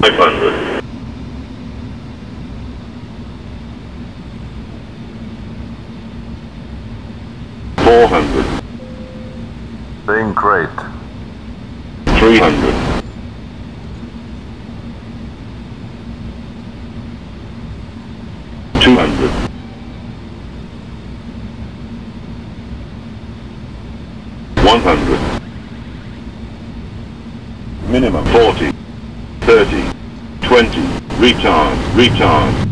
500. Four hundred, Being great. three hundred, two hundred, one hundred, minimum. forty, thirty, twenty, retard, retard,